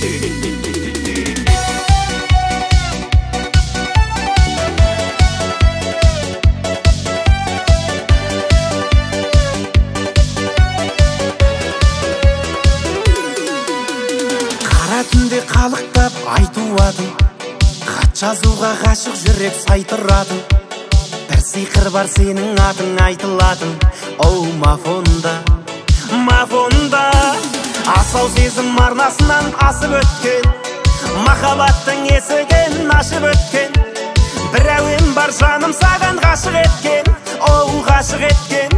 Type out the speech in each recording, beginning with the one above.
Қара түнде қалықтап айтуады хат жазуға ғашық жүрек сайтырады бір сиқыр бар сенің атың Оу мафонда асау сезім арнасынан асып өткен. Махаббаттың есігін ашып өткен. Бір әуен бар жаным саған ғашық еткен. Оу ғашық еткен.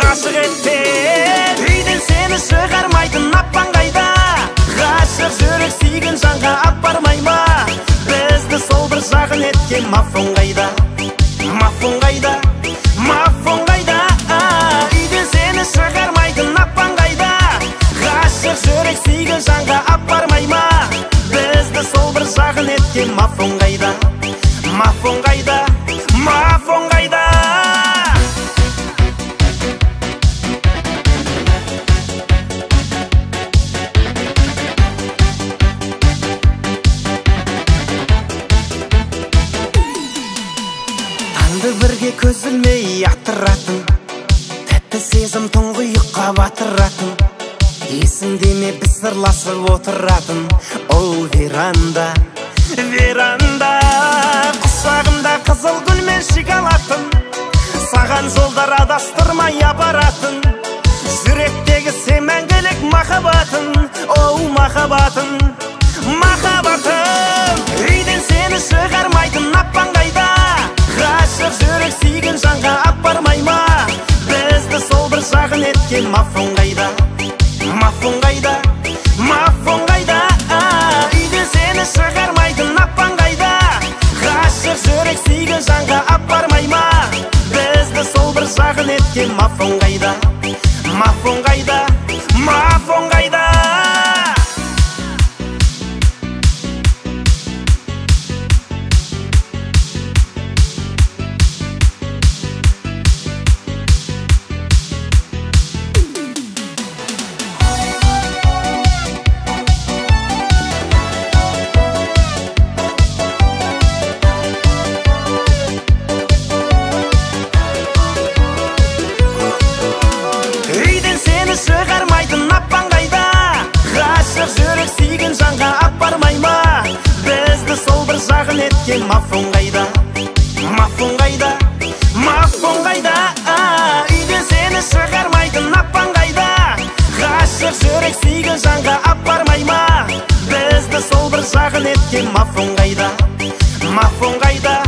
Ғашық еткен. Үйден сені шығармайтын аппаң қайда? Ғашық жүрек сүйген жанға апармай ма? Бізді сол бір жағын еткен мафон қайда? Мафон қайда? Жанға апармай ма? Бізді сол бір жағын еткен мафон қайда? Мафон қайда? Мафон қайда? Таңды бірге көз ілмей атыратын тәтті сезім тұңғиыққа батыратын есіңде ме біз сырласып отыратын? Оу веранда. Веранда. Құшағымда қызыл гүл мен саған жолдар адастырмай апаратын. Жүректегі сен мәңгілік махаббатым оу махаббатым махаббатым үйден сені шығармайтын аппаң қайда? Ғашық жүрек сүйген жанға жағын еткен мафон сүйген жанға апармай ма бізді сол бір жағын еткен мафон қайда? Мафон қайда? Мафон қайда? Үйден сені шығармайтын аппаң қайда? Ғашық жүрек сүйген жанға апармай ма бізді сол бір жағын еткен мафон қайда? Мафон қайда?